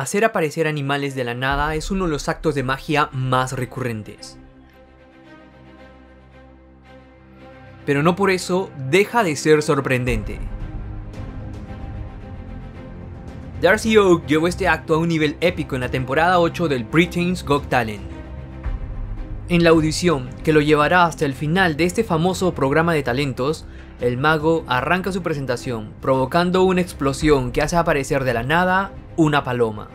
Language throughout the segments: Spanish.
Hacer aparecer animales de la nada es uno de los actos de magia más recurrentes. Pero no por eso deja de ser sorprendente. Darcy Oak llevó este acto a un nivel épico en la temporada 8 del Britain's Got Talent. En la audición, que lo llevará hasta el final de este famoso programa de talentos, el mago arranca su presentación, provocando una explosión que hace aparecer de la nada una paloma.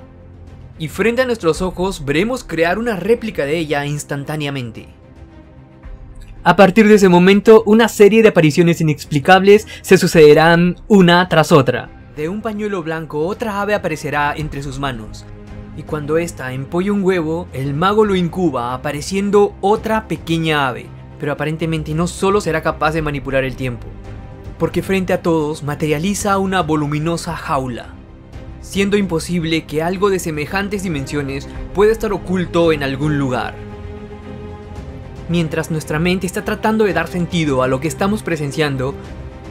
Y frente a nuestros ojos veremos crear una réplica de ella instantáneamente. A partir de ese momento, una serie de apariciones inexplicables se sucederán una tras otra. De un pañuelo blanco otra ave aparecerá entre sus manos, y cuando ésta empolla un huevo, el mago lo incuba apareciendo otra pequeña ave, pero aparentemente no solo será capaz de manipular el tiempo, porque frente a todos materializa una voluminosa jaula, siendo imposible que algo de semejantes dimensiones pueda estar oculto en algún lugar. Mientras nuestra mente está tratando de dar sentido a lo que estamos presenciando,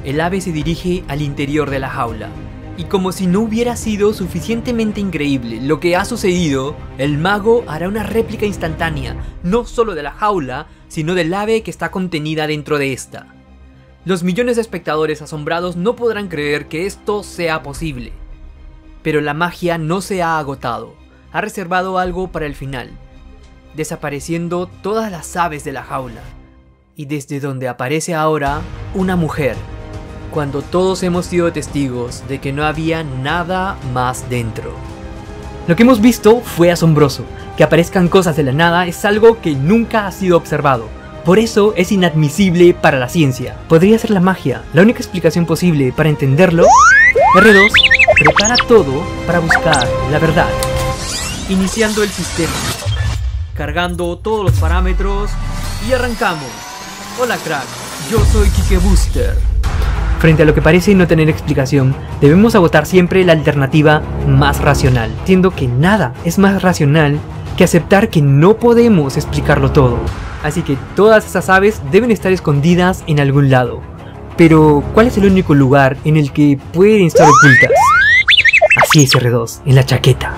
el ave se dirige al interior de la jaula, y como si no hubiera sido suficientemente increíble lo que ha sucedido, el mago hará una réplica instantánea, no solo de la jaula, sino del ave que está contenida dentro de esta. Los millones de espectadores asombrados no podrán creer que esto sea posible. Pero la magia no se ha agotado, ha reservado algo para el final, desapareciendo todas las aves de la jaula, y desde donde aparece ahora una mujer cuando todos hemos sido testigos de que no había nada más dentro. Lo que hemos visto fue asombroso. Que aparezcan cosas de la nada es algo que nunca ha sido observado. Por eso es inadmisible para la ciencia. Podría ser la magia, la única explicación posible para entenderlo. R2 prepara todo para buscar la verdad. Iniciando el sistema. Cargando todos los parámetros y arrancamos. Hola crack, yo soy Kike Booster. Frente a lo que parece no tener explicación, debemos agotar siempre la alternativa más racional, siendo que nada es más racional que aceptar que no podemos explicarlo todo. Así que todas esas aves deben estar escondidas en algún lado. Pero, ¿cuál es el único lugar en el que pueden estar ocultas? Así es, R2, en la chaqueta.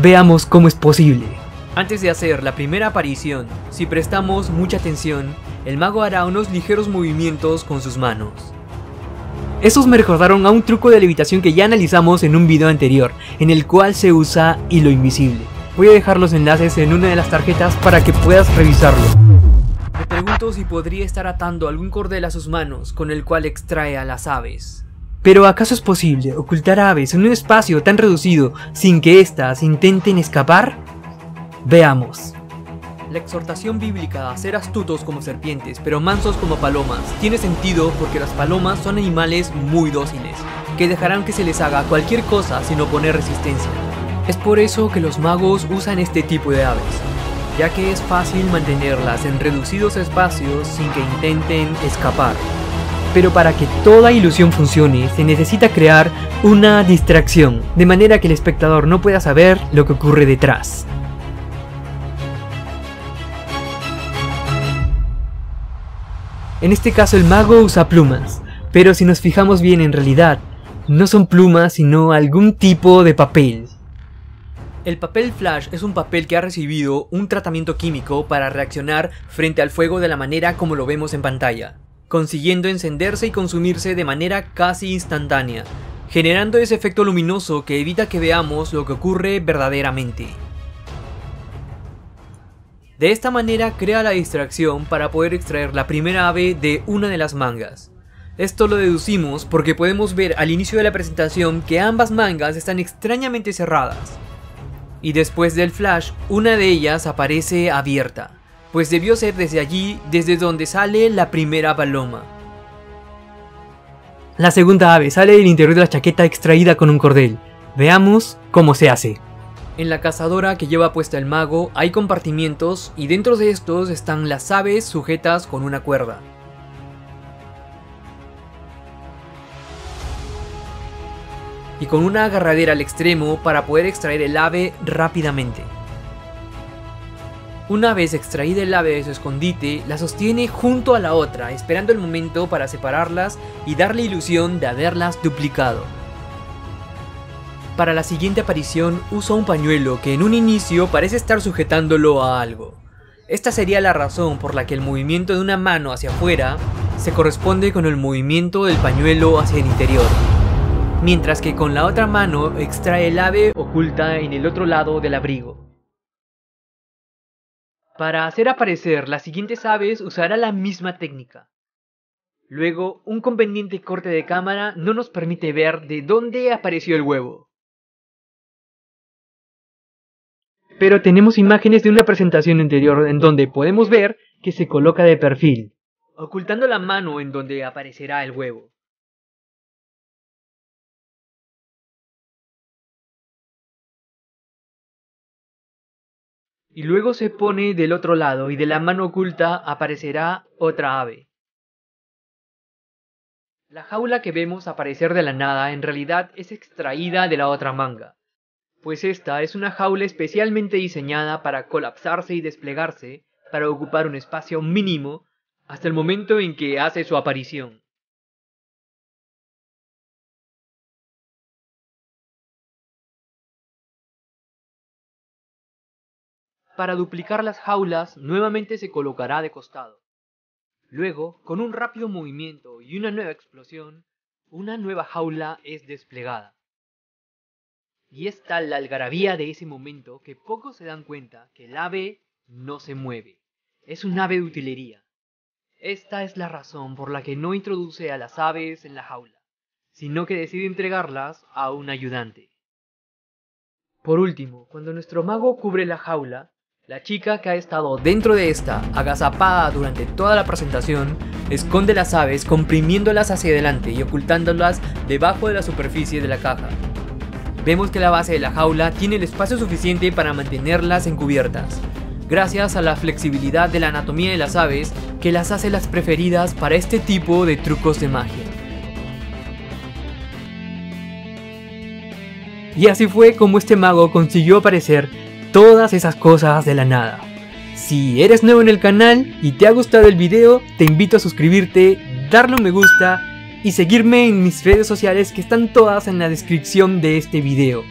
Veamos cómo es posible. Antes de hacer la primera aparición, si prestamos mucha atención, el mago hará unos ligeros movimientos con sus manos. Esos me recordaron a un truco de levitación que ya analizamos en un video anterior, en el cual se usa hilo invisible. Voy a dejar los enlaces en una de las tarjetas para que puedas revisarlo. Me pregunto si podría estar atando algún cordel a sus manos con el cual extrae a las aves. Pero ¿acaso es posible ocultar aves en un espacio tan reducido sin que éstas intenten escapar? Veamos. La exhortación bíblica a ser astutos como serpientes, pero mansos como palomas, tiene sentido porque las palomas son animales muy dóciles, que dejarán que se les haga cualquier cosa sin oponer resistencia. Es por eso que los magos usan este tipo de aves, ya que es fácil mantenerlas en reducidos espacios sin que intenten escapar. Pero para que toda ilusión funcione, se necesita crear una distracción, de manera que el espectador no pueda saber lo que ocurre detrás. En este caso el mago usa plumas, pero si nos fijamos bien en realidad, no son plumas sino algún tipo de papel. El papel flash es un papel que ha recibido un tratamiento químico para reaccionar frente al fuego de la manera como lo vemos en pantalla, consiguiendo encenderse y consumirse de manera casi instantánea, generando ese efecto luminoso que evita que veamos lo que ocurre verdaderamente. De esta manera crea la distracción para poder extraer la primera ave de una de las mangas. Esto lo deducimos porque podemos ver al inicio de la presentación que ambas mangas están extrañamente cerradas. Y después del flash, una de ellas aparece abierta, pues debió ser desde allí desde donde sale la primera paloma. La segunda ave sale del interior de la chaqueta extraída con un cordel. Veamos cómo se hace. En la cazadora que lleva puesta el mago hay compartimientos y dentro de estos están las aves sujetas con una cuerda. Y con una agarradera al extremo para poder extraer el ave rápidamente. Una vez extraída el ave de su escondite, la sostiene junto a la otra, esperando el momento para separarlas y dar la ilusión de haberlas duplicado. Para la siguiente aparición usa un pañuelo que en un inicio parece estar sujetándolo a algo. Esta sería la razón por la que el movimiento de una mano hacia afuera se corresponde con el movimiento del pañuelo hacia el interior, mientras que con la otra mano extrae el ave oculta en el otro lado del abrigo. Para hacer aparecer las siguientes aves usará la misma técnica. Luego, un conveniente corte de cámara no nos permite ver de dónde apareció el huevo. Pero tenemos imágenes de una presentación anterior en donde podemos ver que se coloca de perfil, ocultando la mano en donde aparecerá el huevo. Y luego se pone del otro lado y de la mano oculta aparecerá otra ave. La jaula que vemos aparecer de la nada en realidad es extraída de la otra manga, pues esta es una jaula especialmente diseñada para colapsarse y desplegarse para ocupar un espacio mínimo hasta el momento en que hace su aparición. Para duplicar las jaulas nuevamente se colocará de costado. Luego, con un rápido movimiento y una nueva explosión, una nueva jaula es desplegada. Y es tal la algarabía de ese momento que pocos se dan cuenta que el ave no se mueve. Es un ave de utilería. Esta es la razón por la que no introduce a las aves en la jaula, sino que decide entregarlas a un ayudante. Por último, cuando nuestro mago cubre la jaula, la chica que ha estado dentro de esta, agazapada durante toda la presentación, esconde las aves comprimiéndolas hacia adelante y ocultándolas debajo de la superficie de la caja. Vemos que la base de la jaula tiene el espacio suficiente para mantenerlas encubiertas, gracias a la flexibilidad de la anatomía de las aves que las hace las preferidas para este tipo de trucos de magia. Y así fue como este mago consiguió aparecer todas esas cosas de la nada. Si eres nuevo en el canal y te ha gustado el video, te invito a suscribirte, darle un me gusta y seguirme en mis redes sociales que están todas en la descripción de este video.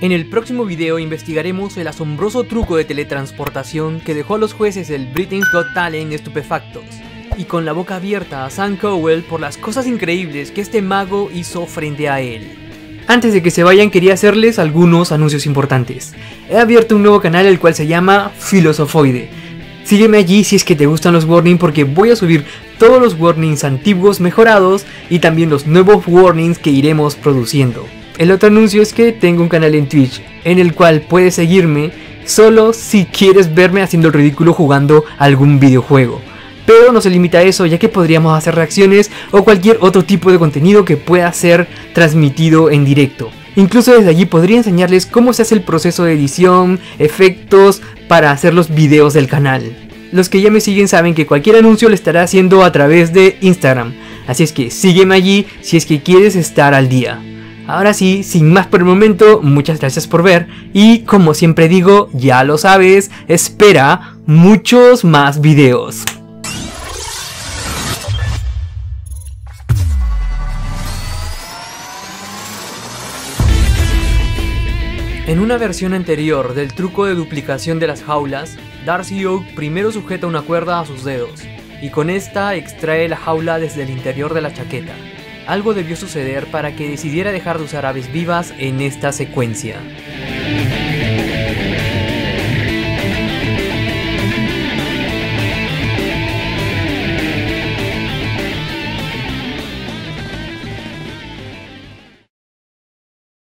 En el próximo video investigaremos el asombroso truco de teletransportación que dejó a los jueces del Britain's Got Talent estupefactos, y con la boca abierta a Sam Cowell por las cosas increíbles que este mago hizo frente a él. Antes de que se vayan quería hacerles algunos anuncios importantes. He abierto un nuevo canal el cual se llama Filosofoide. Sígueme allí si es que te gustan los warnings porque voy a subir todos los warnings antiguos mejorados y también los nuevos warnings que iremos produciendo. El otro anuncio es que tengo un canal en Twitch en el cual puedes seguirme solo si quieres verme haciendo el ridículo jugando algún videojuego pero no se limita a eso ya que podríamos hacer reacciones o cualquier otro tipo de contenido que pueda ser transmitido en directo. Incluso desde allí podría enseñarles cómo se hace el proceso de edición, efectos para hacer los videos del canal. Los que ya me siguen saben que cualquier anuncio lo estaré haciendo a través de Instagram, así es que sígueme allí si es que quieres estar al día. Ahora sí, sin más por el momento, muchas gracias por ver y como siempre digo, ya lo sabes, espera muchos más videos. En una versión anterior del truco de duplicación de las jaulas, Darcy Oak primero sujeta una cuerda a sus dedos, y con esta extrae la jaula desde el interior de la chaqueta. Algo debió suceder para que decidiera dejar de usar aves vivas en esta secuencia.